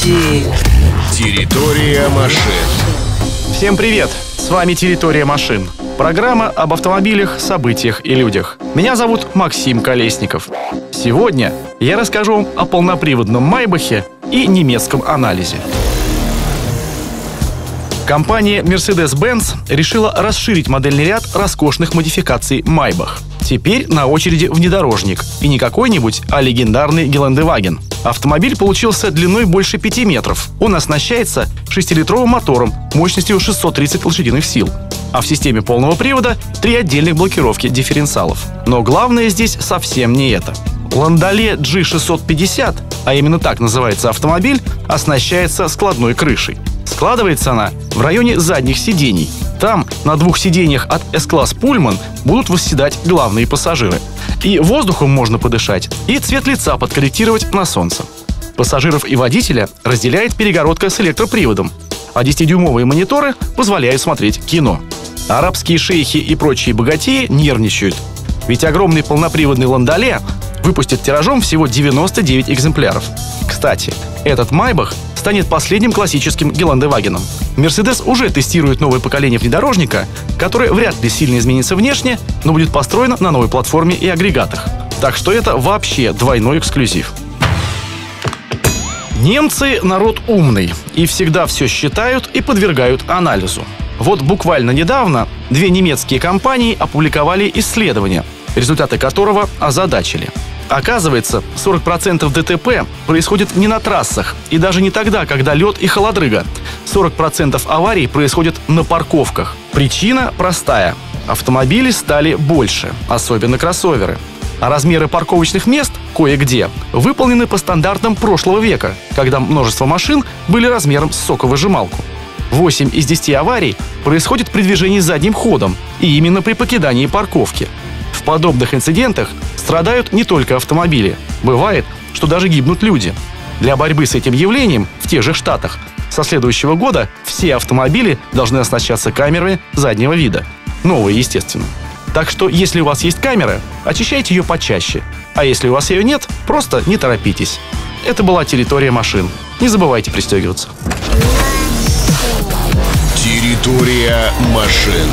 Новости. Территория машин. Всем привет! С вами «Территория машин». Программа об автомобилях, событиях и людях. Меня зовут Максим Колесников. Сегодня я расскажу вам о полноприводном Майбахе и немецком анализе. Компания Mercedes-Benz решила расширить модельный ряд роскошных модификаций Майбах. Теперь на очереди внедорожник. И не какой-нибудь, а легендарный Гелендеваген. Автомобиль получился длиной больше 5 метров. Он оснащается 6-литровым мотором мощностью 630 лошадиных сил. А в системе полного привода три отдельных блокировки дифференциалов. Но главное здесь совсем не это. Ландале G650, а именно так называется автомобиль, оснащается складной крышей. Складывается она в районе задних сидений. Там на двух сиденьях от S-класс Pullman будут восседать главные пассажиры. И воздухом можно подышать, и цвет лица подкорректировать на солнце. Пассажиров и водителя разделяет перегородка с электроприводом, а 10-дюймовые мониторы позволяют смотреть кино. Арабские шейхи и прочие богатеи нервничают. Ведь огромный полноприводный ландале выпустит тиражом всего 99 экземпляров. Кстати, этот Майбах станет последним классическим Геландевагеном. Мерседес уже тестирует новое поколение внедорожника, которое вряд ли сильно изменится внешне, но будет построено на новой платформе и агрегатах. Так что это вообще двойной эксклюзив. Немцы – народ умный и всегда все считают и подвергают анализу. Вот буквально недавно две немецкие компании опубликовали исследование, результаты которого озадачили. Оказывается, 40% ДТП происходит не на трассах и даже не тогда, когда лед и холодрыга. 40% аварий происходит на парковках. Причина простая. Автомобили стали больше, особенно кроссоверы. А размеры парковочных мест кое-где выполнены по стандартам прошлого века, когда множество машин были размером с соковыжималку. 8 из 10 аварий происходит при движении задним ходом и именно при покидании парковки. В подобных инцидентах страдают не только автомобили. Бывает, что даже гибнут люди. Для борьбы с этим явлением в тех же штатах со следующего года все автомобили должны оснащаться камерами заднего вида. Новые, естественно. Так что, если у вас есть камера, очищайте ее почаще. А если у вас ее нет, просто не торопитесь. Это была территория машин. Не забывайте пристегиваться. Территория машин.